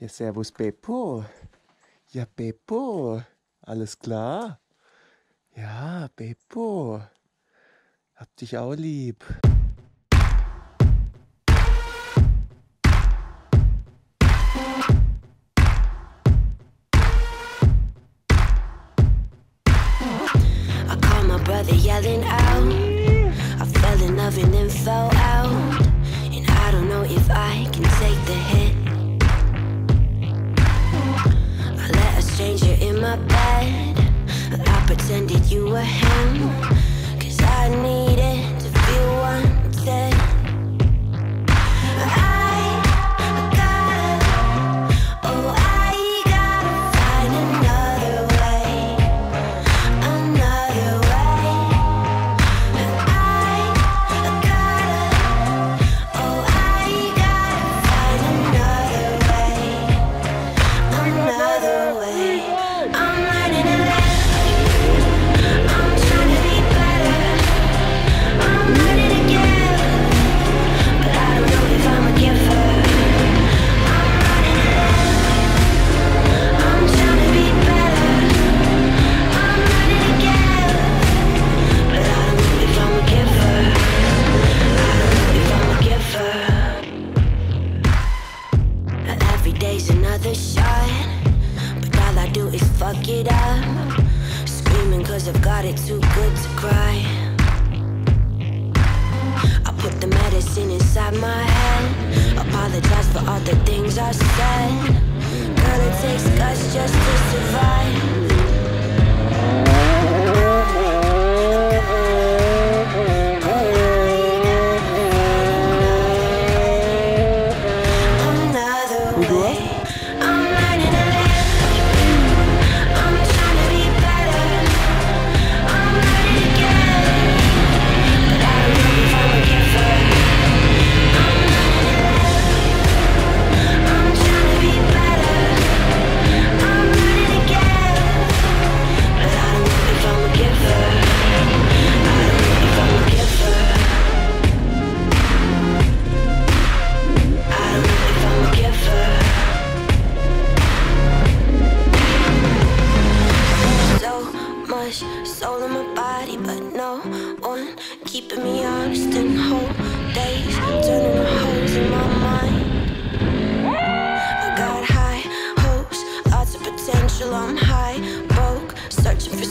Ja, servus Beppo. Ja, Beppo. Alles klar? Ja, Beppo. Hab dich auch lieb. Day's another shot, but all I do is fuck it up. Screaming cause I've got it too good to cry. I put the medicine inside my head. Apologize for all the things I said. Girl, it takes guts just to survive. Much soul in my body, but no one keeping me honest and whole days turning to holes in my mind. I got high hopes, lots of potential. I'm high, broke, searching for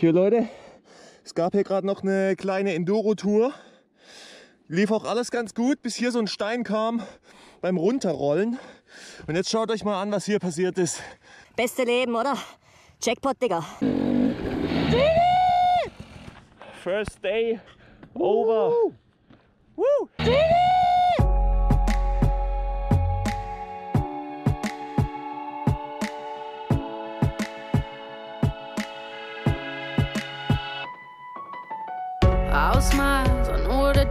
Hier Leute, es gab hier gerade noch eine kleine Enduro-Tour. Lief auch alles ganz gut, bis hier so ein Stein kam beim Runterrollen. Und jetzt schaut euch mal an, was hier passiert ist. Beste Leben, oder? Jackpot, Digga. First day over. Woo! I'll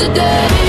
today.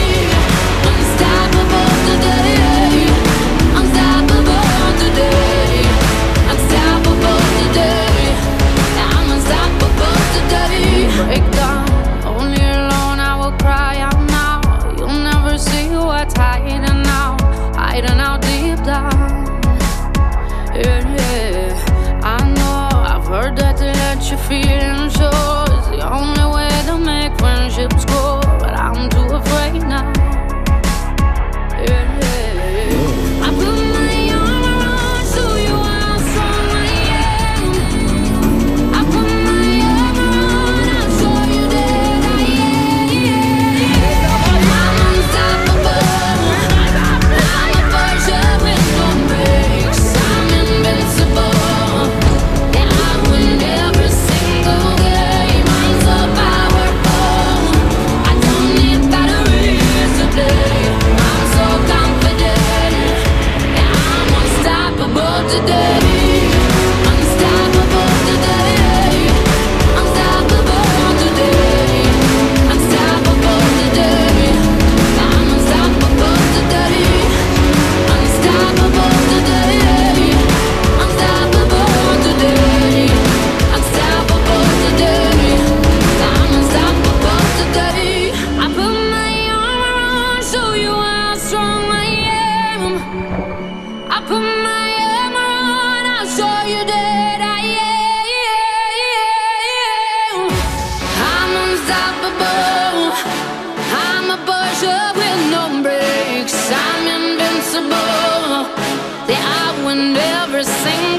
and every single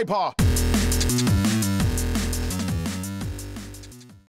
hyper.